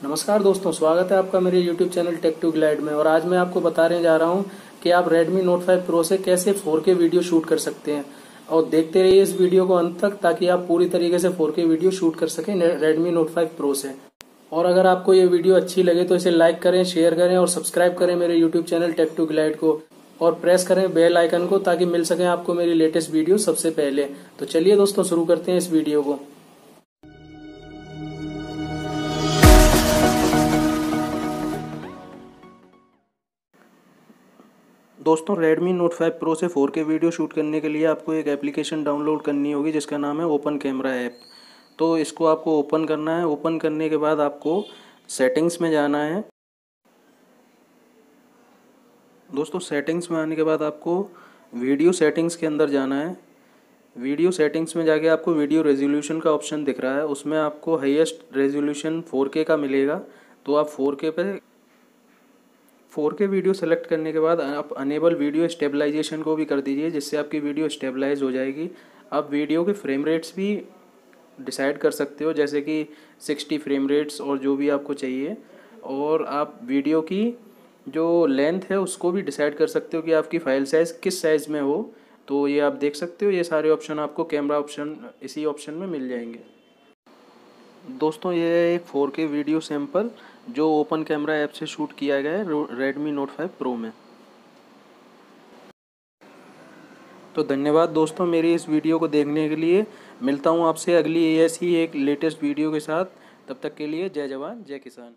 नमस्कार दोस्तों, स्वागत है आपका मेरे YouTube channel tech to glide में। और आज मैं आपको बताने जा रहा हूँ कि आप Redmi Note 5 Pro से कैसे 4K वीडियो शूट कर सकते हैं। और देखते रहिए इस वीडियो को अंत तक ताकि आप पूरी तरीके से 4K वीडियो शूट कर सकें Redmi Note 5 Pro से। और अगर आपको ये वीडियो अच्छी लगे तो इसे लाइक करें शेयर करें और सब्सक्राइब करें मेरे YouTube channel tech to glide को। और प्रेस करें बेल आइकन को ताकि मिल सके आपको मेरी लेटेस्ट वीडियो सबसे पहले। तो चलिए दोस्तों, शुरू करते हैं इस वीडियो को। दोस्तों, Redmi Note 5 Pro से 4K वीडियो शूट करने के लिए आपको एक एप्लीकेशन डाउनलोड करनी होगी, जिसका नाम है ओपन कैमरा ऐप तो इसको आपको ओपन करना है। ओपन करने के बाद आपको सेटिंग्स में जाना है। दोस्तों सेटिंग्स में आने के बाद आपको वीडियो सेटिंग्स के अंदर जाना है। वीडियो सेटिंग्स में जाके आपको वीडियो रेजोल्यूशन का ऑप्शन दिख रहा है। उसमें आपको हाईएस्ट रेजोल्यूशन 4K का मिलेगा। तो आप 4K पे 4K वीडियो सेलेक्ट करने के बाद आप अनेबल वीडियो स्टेबलाइजेशन को भी कर दीजिए, जिससे आपकी वीडियो स्टेबलाइज हो जाएगी। आप वीडियो के फ्रेम रेट्स भी डिसाइड कर सकते हो, जैसे कि 60 फ्रेम रेट्स और जो भी आपको चाहिए। और आप वीडियो की जो लेंथ है, उसको भी डिसाइड कर सकते हो कि आपकी फ़ाइल साइज़ किस साइज़ में हो। तो ये आप देख सकते हो, ये सारे ऑप्शन आपको कैमरा ऑप्शन इसी ऑप्शन में मिल जाएँगे। दोस्तों, ये है एक 4K वीडियो सैंपल जो ओपन कैमरा ऐप से शूट किया गया है रेडमी नोट फाइव प्रो में। तो धन्यवाद दोस्तों मेरी इस वीडियो को देखने के लिए। मिलता हूँ आपसे अगली ऐसी एक लेटेस्ट वीडियो के साथ। तब तक के लिए जय जवान, जय किसान।